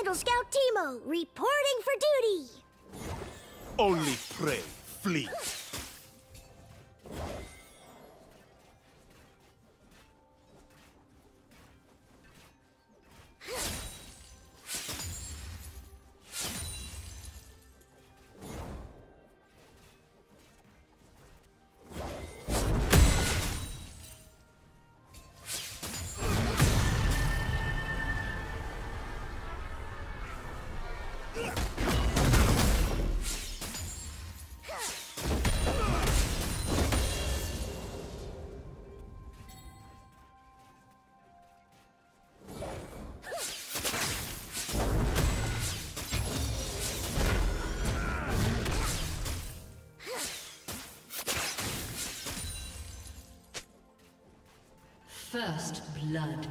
Vandal Scout Teemo, reporting for duty. Only pray, flee. First blood.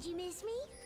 Did you miss me?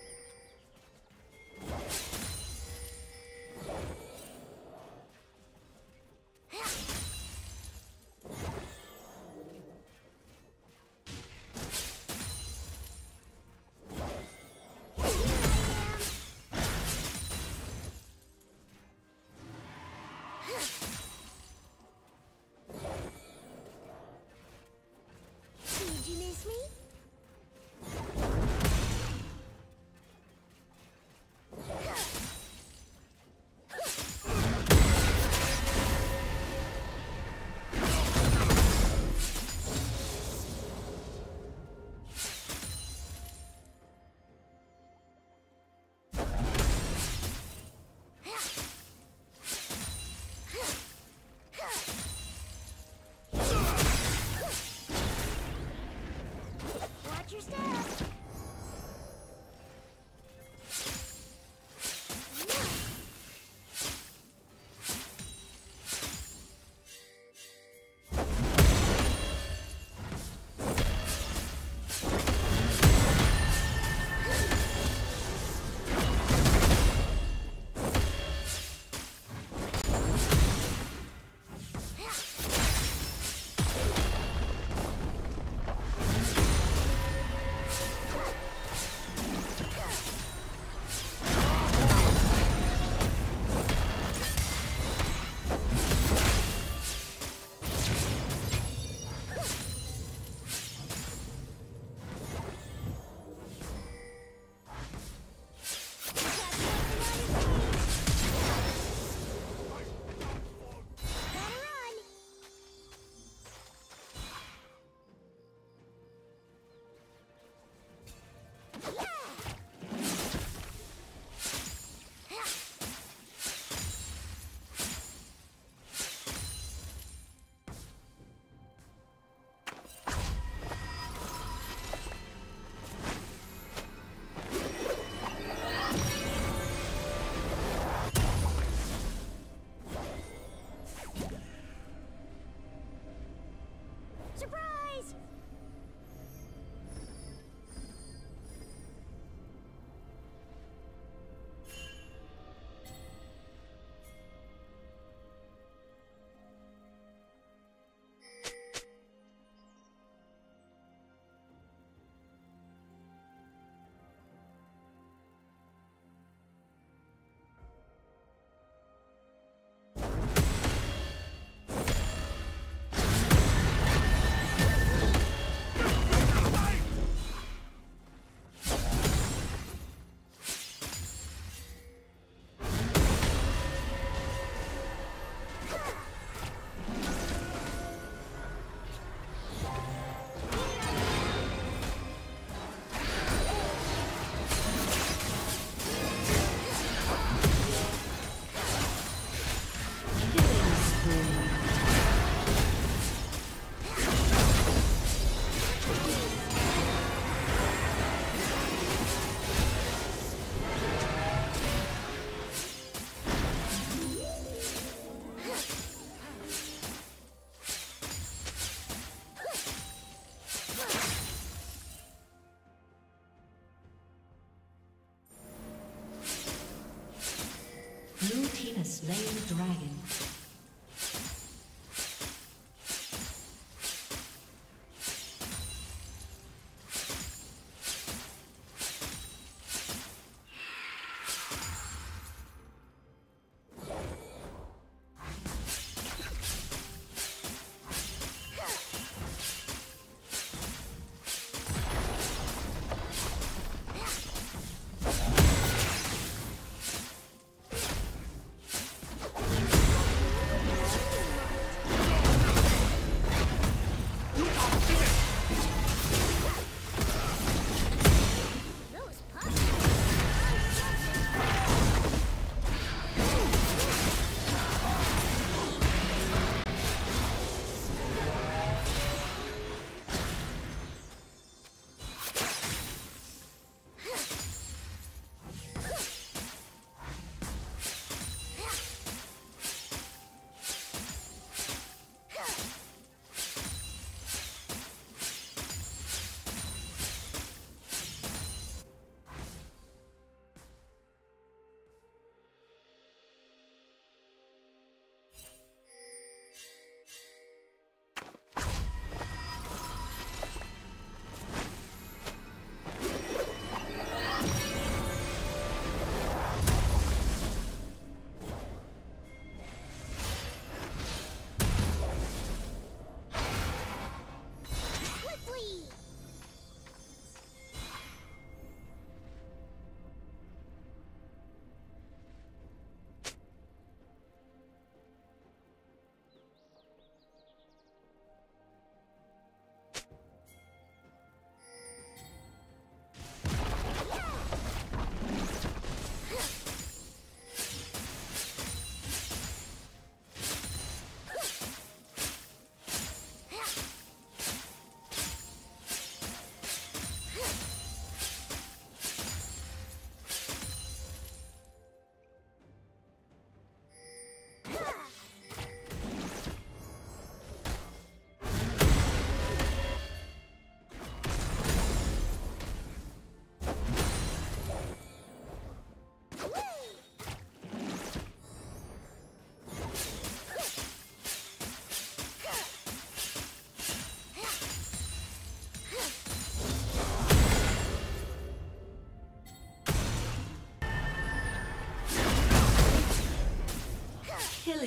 dragon.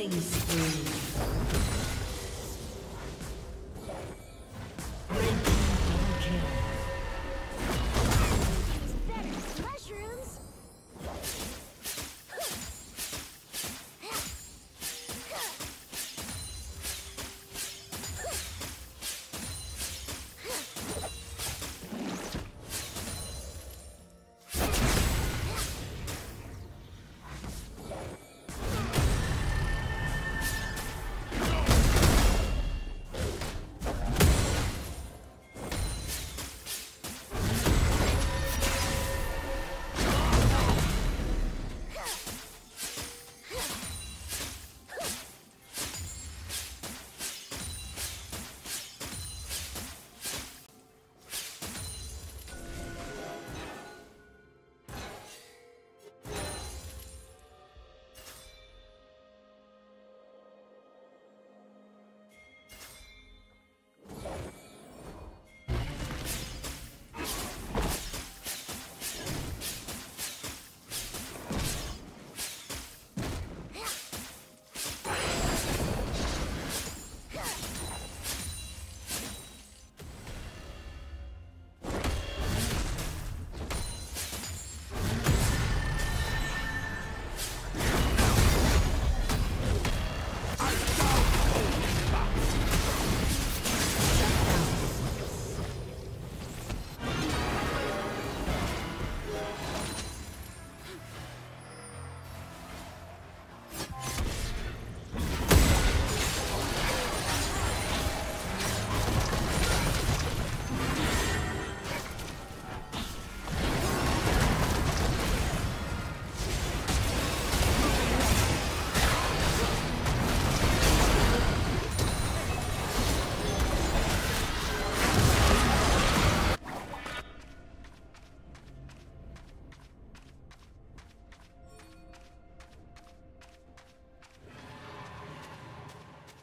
Killing spree.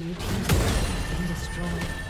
Blue team's has been destroyed.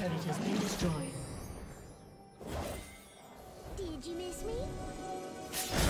Turret has been destroyed. Did you miss me?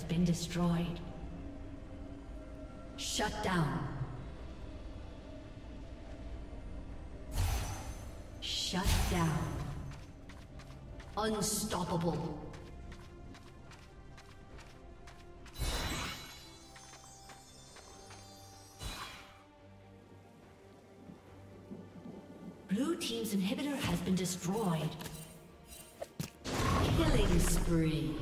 has been destroyed. Shut down. Shut down. Unstoppable. Blue Team's inhibitor has been destroyed. Killing spree.